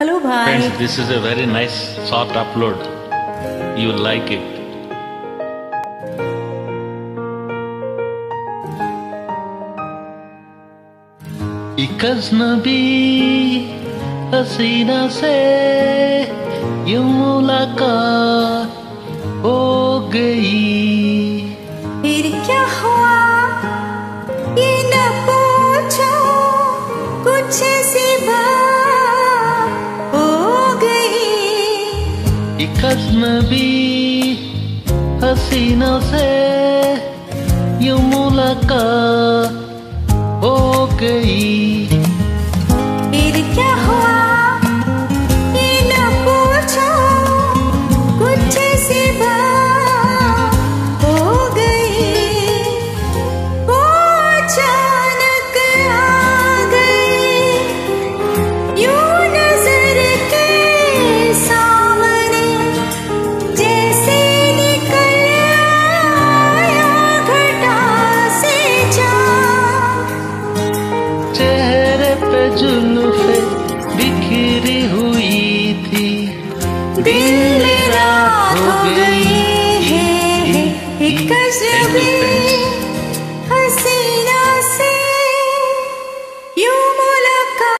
Hello भाई Friends, this is a very nice short upload. You will like it. एक अजनबी हसीना से यूं मुलाकात हो गई फिर क्या हुआ ये न पूछो अजनबी हसीना से यूं मुलाकात हो गई जुल्फे बिखरी हुई थी। दिल रात हो गई है एक